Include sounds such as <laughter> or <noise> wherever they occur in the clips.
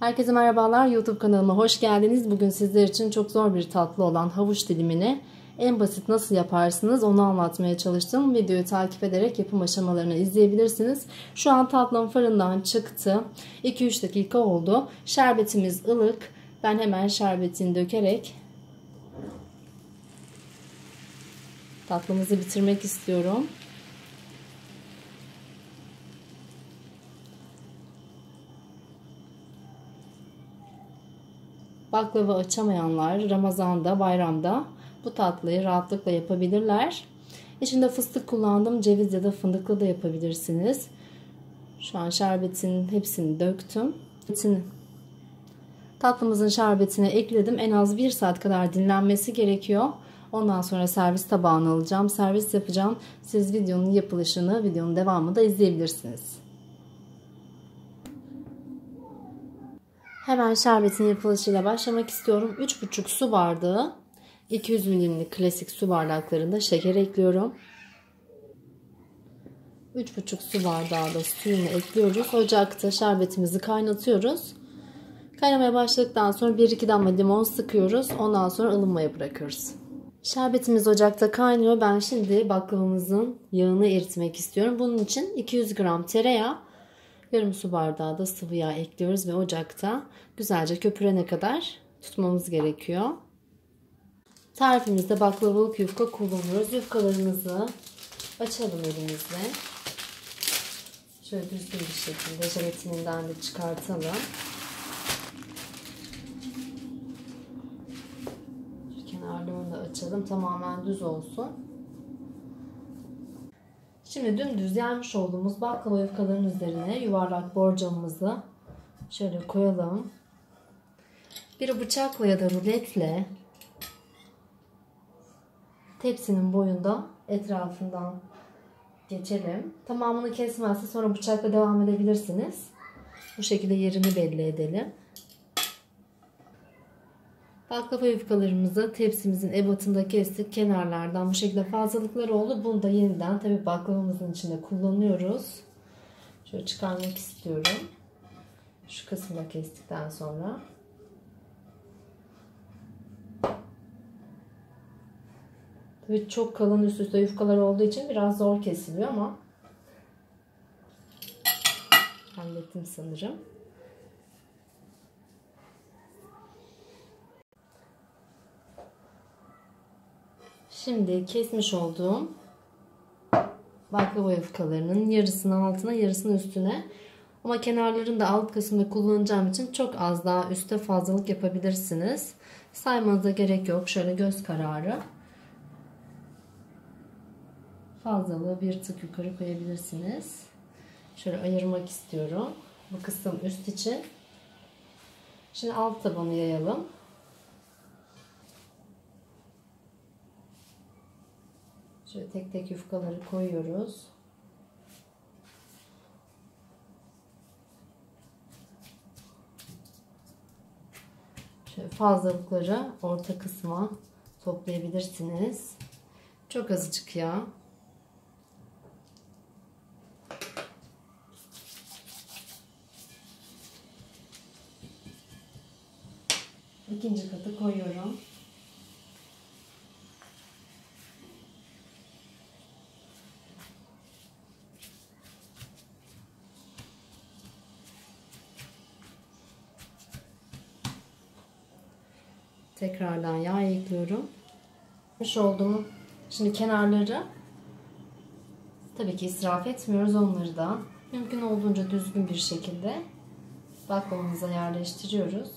Herkese merhabalar. YouTube kanalıma hoş geldiniz. Bugün sizler için çok zor bir tatlı olan havuç dilimini en basit nasıl yaparsınız onu anlatmaya çalıştım. Videoyu takip ederek yapım aşamalarını izleyebilirsiniz. Şu an tatlım fırından çıktı. 2-3 dakika oldu. Şerbetimiz ılık. Ben hemen şerbetini dökerek tatlımızı bitirmek istiyorum. Baklava açamayanlar Ramazan'da, bayramda bu tatlıyı rahatlıkla yapabilirler. İçinde fıstık kullandım. Ceviz ya da fındıklı da yapabilirsiniz. Şu an şerbetin hepsini döktüm. Tatlımızın şerbetine ekledim. En az 1 saat kadar dinlenmesi gerekiyor. Ondan sonra servis tabağına alacağım. Servis yapacağım. Siz videonun yapılışını, videonun devamını da izleyebilirsiniz. Hemen şerbetin yapılışıyla başlamak istiyorum. 3,5 su bardağı 200 milimlik klasik su bardaklarında şeker ekliyorum. 3,5 su bardağı da suyunu ekliyoruz. Ocakta şerbetimizi kaynatıyoruz. Kaynamaya başladıktan sonra 1-2 damla limon sıkıyoruz. Ondan sonra ılınmaya bırakıyoruz. Şerbetimiz ocakta kaynıyor. Ben şimdi baklavamızın yağını eritmek istiyorum. Bunun için 200 gram tereyağı, yarım su bardağı da sıvı yağ ekliyoruz ve ocakta güzelce köpürene kadar tutmamız gerekiyor. Tarifimizde baklavalık yufka kullanıyoruz. Yufkalarımızı açalım elimizle. Şöyle düzgün bir şekilde jelatininden de çıkartalım. Şu kenarlarını da açalım. Tamamen düz olsun. Şimdi dümdüz yanmış olduğumuz baklava yufkaların üzerine yuvarlak borcamımızı şöyle koyalım. Bir bıçakla ya da ruletle tepsinin boyunda etrafından geçelim. Tamamını kesmezse sonra bıçakla devam edebilirsiniz. Bu şekilde yerini belli edelim. Baklava yufkalarımızı tepsimizin ebatında kestik. Kenarlardan bu şekilde fazlalıklar oldu. Bunu da yeniden tabi baklavamızın içinde kullanıyoruz. Şöyle çıkarmak istiyorum. Şu kısmını kestikten sonra. Tabii çok kalın üst üste yufkalar olduğu için biraz zor kesiliyor ama hallettim sanırım. Şimdi kesmiş olduğum baklava yufkalarının yarısını altına yarısını üstüne ama kenarlarını da alt kısmında kullanacağım için çok az daha üste fazlalık yapabilirsiniz. Saymanıza gerek yok. Şöyle göz kararı fazlalığı bir tık yukarı koyabilirsiniz. Şöyle ayırmak istiyorum. Bu kısım üst için. Şimdi alt tabanı yayalım. Şöyle tek tek yufkaları koyuyoruz. Şöyle fazlalıkları orta kısma toplayabilirsiniz. Çok azıcık yağ. İkinci katı koyuyorum. Tekrardan yağ ekliyorum. Yapmış olduğum şimdi kenarları tabii ki israf etmiyoruz onları da mümkün olduğunca düzgün bir şekilde baklavamıza yerleştiriyoruz.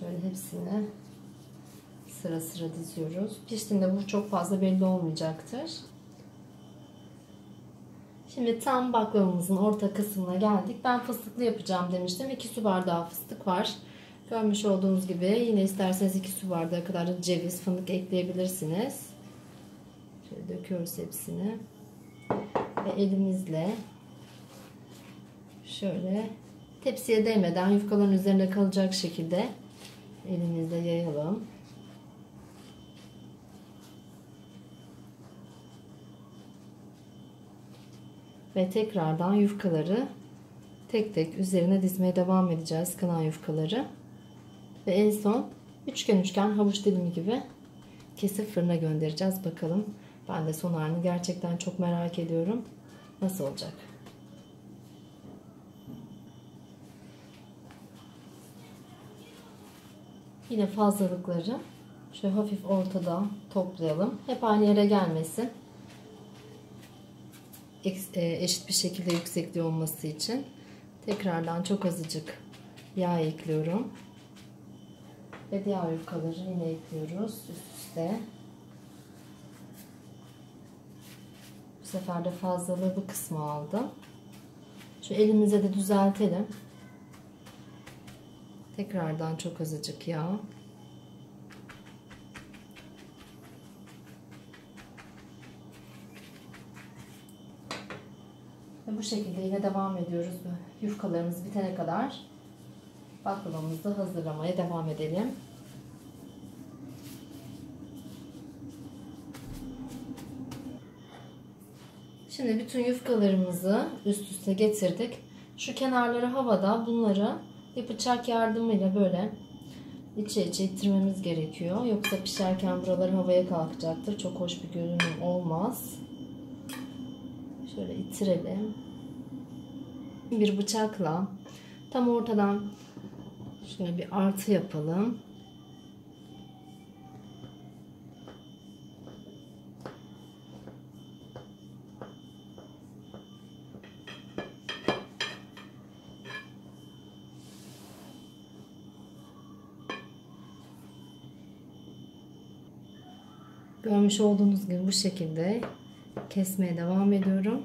Şöyle hepsini sıra sıra diziyoruz. Piştiğinde bu çok fazla belli olmayacaktır. Şimdi tam baklavamızın orta kısmına geldik. Ben fıstıklı yapacağım demiştim. 2 su bardağı fıstık var. Görmüş olduğunuz gibi yine isterseniz 2 su bardağı kadar ceviz, fındık ekleyebilirsiniz. Şöyle döküyoruz hepsini. Ve elimizle şöyle tepsiye değmeden yufkaların üzerinde kalacak şekilde elimizde yayalım. Ve tekrardan yufkaları tek tek üzerine dizmeye devam edeceğiz kalan yufkaları. Ve en son üçgen üçgen havuç dilimi gibi kesip fırına göndereceğiz. Bakalım ben de son halini gerçekten çok merak ediyorum. Nasıl olacak? Yine fazlalıkları şöyle hafif ortada toplayalım. Hep aynı yere gelmesin. E, eşit bir şekilde yüksekliği olması için tekrardan çok azıcık yağ ekliyorum. Ve diğer yufkaları yine ekliyoruz üst üste. Bu sefer de fazlalığı bu kısmı aldım. Şu elimize de düzeltelim. Tekrardan çok azıcık yağ. Ve bu şekilde yine devam ediyoruz. Yufkalarımız bitene kadar baklavamızı hazırlamaya devam edelim. Şimdi bütün yufkalarımızı üst üste getirdik. Şu kenarları havada bunları bir bıçak yardımıyla böyle içe içe ittirmemiz gerekiyor. Yoksa pişerken buraları havaya kalkacaktır. Çok hoş bir görünüm olmaz. Şöyle ittirelim. Bir bıçakla tam ortadan şöyle bir artı yapalım. Görmüş olduğunuz gibi bu şekilde kesmeye devam ediyorum.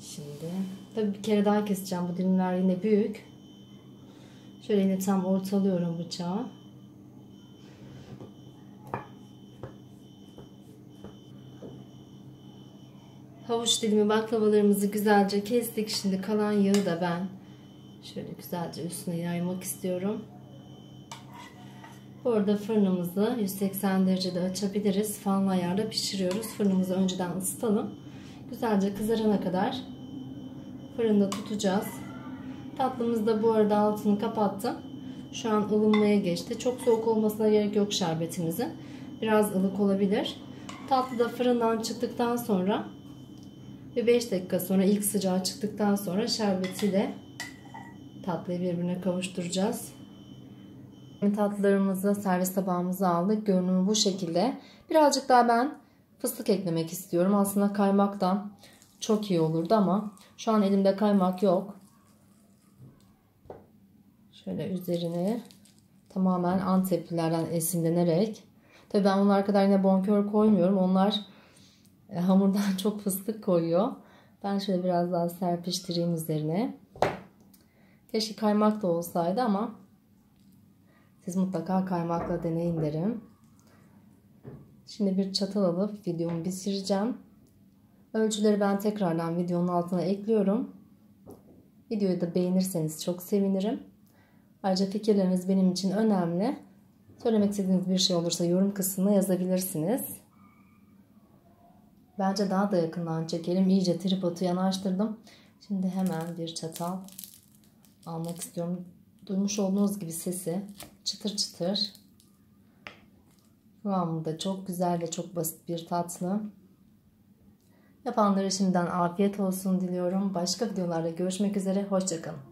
Şimdi tabii bir kere daha keseceğim. Bu dilimler yine büyük. Şöyle yine tam ortalıyorum bıçağı. Havuç dilimi baklavalarımızı güzelce kestik. Şimdi kalan yağı da ben şöyle güzelce üstüne yaymak istiyorum. Bu arada fırınımızı 180 derecede açabiliriz. Fanlı ayarda pişiriyoruz. Fırınımızı önceden ısıtalım. Güzelce kızarana kadar fırında tutacağız. Tatlımız da bu arada altını kapattım. Şu an ılınmaya geçti. Çok soğuk olmasına gerek yok şerbetimizin. Biraz ılık olabilir. Tatlı da fırından çıktıktan sonra ve 5 dakika sonra ilk sıcağı çıktıktan sonra şerbetiyle tatlıyı birbirine kavuşturacağız. Tatlılarımızı servis tabağımıza aldık. Görünümü bu şekilde. Birazcık daha ben fıstık eklemek istiyorum. Aslında kaymaktan çok iyi olurdu ama şu an elimde kaymak yok. Şöyle üzerine tamamen Anteplilerden esinlenerek. Tabii ben onlar kadar yine bonkör koymuyorum. Onlar e, hamurdan <laughs> çok fıstık koyuyor. Ben şöyle biraz daha serpiştireyim üzerine. Keşke kaymak da olsaydı ama siz mutlaka kaymakla deneyin derim. Şimdi bir çatal alıp videomu bitireceğim. Ölçüleri ben tekrardan videonun altına ekliyorum. Videoyu da beğenirseniz çok sevinirim. Ayrıca fikirleriniz benim için önemli. Söylemek istediğiniz bir şey olursa yorum kısmına yazabilirsiniz. Bence daha da yakından çekelim. İyice tripodu yanaştırdım. Şimdi hemen bir çatal almak istiyorum. Duymuş olduğunuz gibi sesi çıtır çıtır. Kıvamı da çok güzel ve çok basit bir tatlı. Yapanlara şimdiden afiyet olsun diliyorum. Başka videolarda görüşmek üzere. Hoşçakalın.